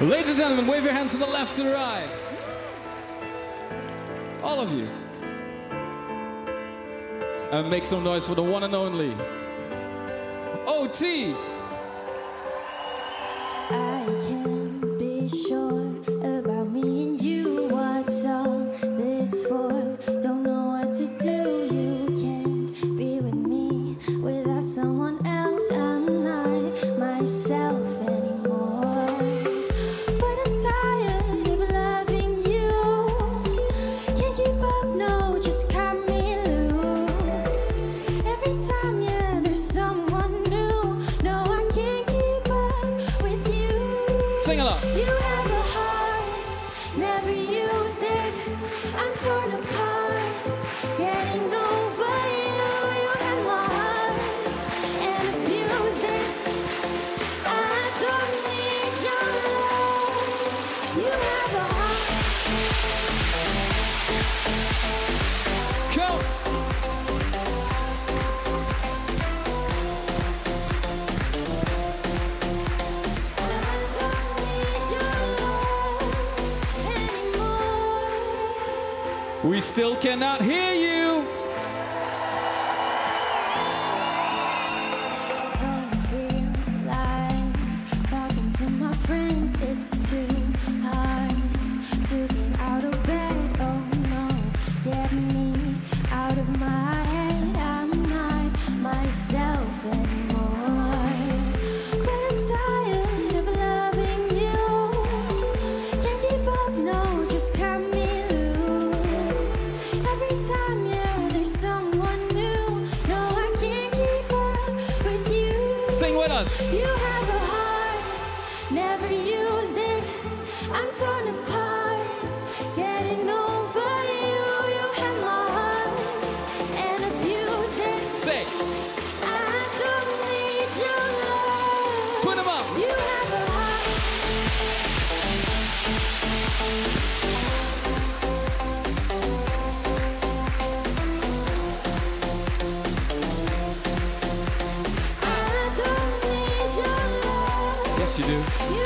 Ladies and gentlemen, wave your hands to the left to the right. All of you. And make some noise for the one and only OT. I can't be sure about me and you. What's all this for? Don't know what to do. You can't be with me without someone else. I'm not myself Sing along. You have a heart, never used it. I'm torn apart, We still cannot hear you. Don't feel like talking to my friends. It's too us. You have a heart, never used it. I'm torn apart, getting over you do.